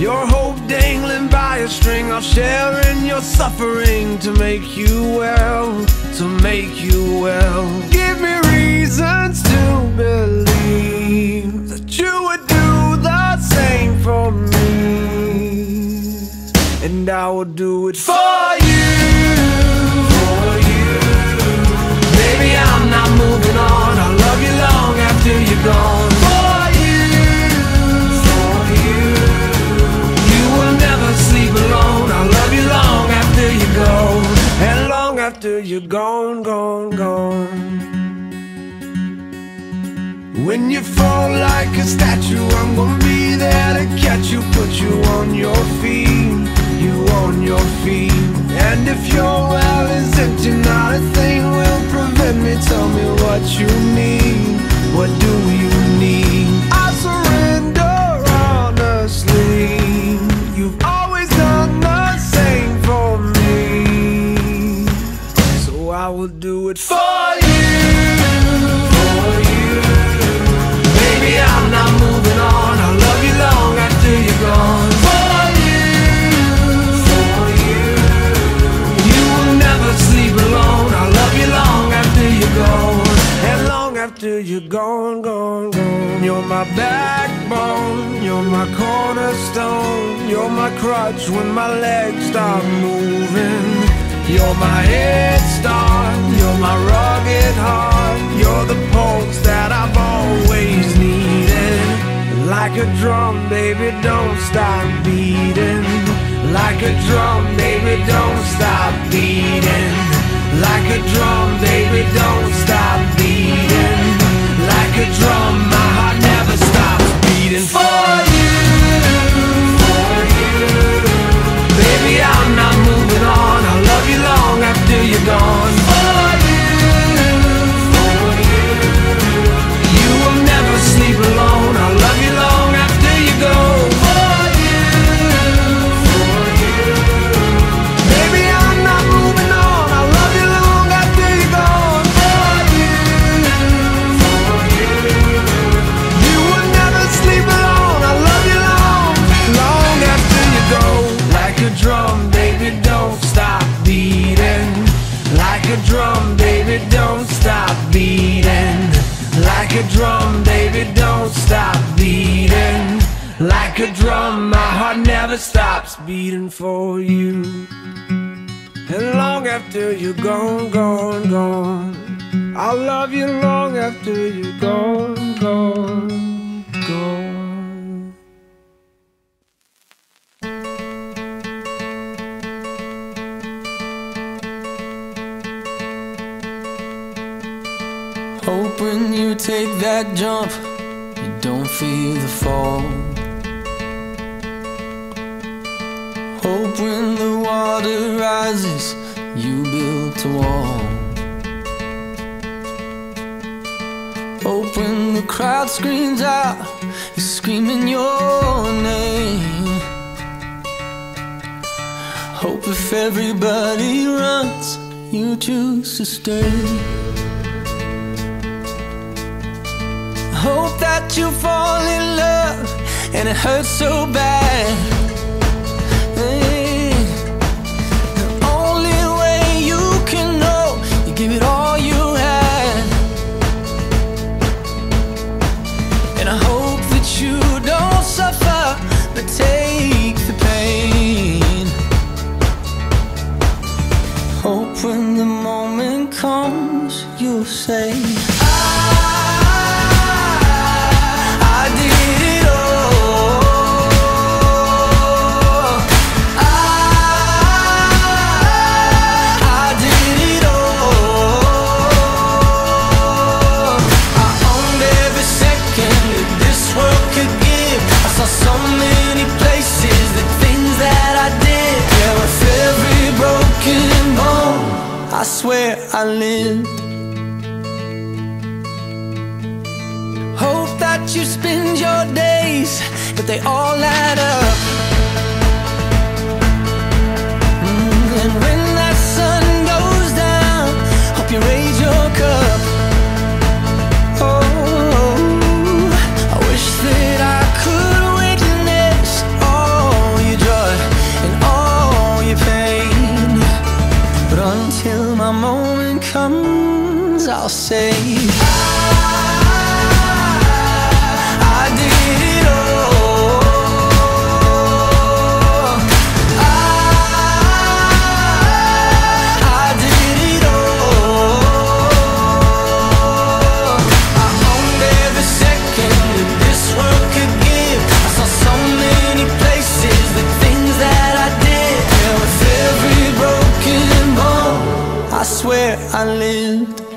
Your hope dangling by a string I'll share in your suffering to make you well To make you well. Give me reasons to you're gone, gone, gone when you fall like a statue, I'm gonna be there to catch you, put you on your feet, you on your feet. Long after you're gone, and long after you're gone, gone, gone. You're my backbone. You're my cornerstone. You're my crutch when my legs stop moving. You're my head start, you're my rugged heart, you're the pulse that I've always needed. Like a drum, baby, don't stop beating. Like a drum, baby, don't stop beating. Like a drum, baby, don't stop beating. Like a drum, a drum, my heart never stops beating for you. And long after you're gone, gone, gone, I'll love you long after you're gone, gone, gone. Hope when you take that jump, you don't feel the fall. Hope when the water rises, you build a wall. Hope when the crowd screams out, you're screaming your name. Hope if everybody runs, you choose to stay. Hope that you fall in love and it hurts so bad. Saw so many places, the things that I did. Yeah, with every broken bone, I swear I lived. You spend your days, but they all add up. Mm, And when that sun goes down, hope you raise your cup. Oh, I wish that I could witness all your joy and all your pain. But until my moment comes, I'll say Swear I lived.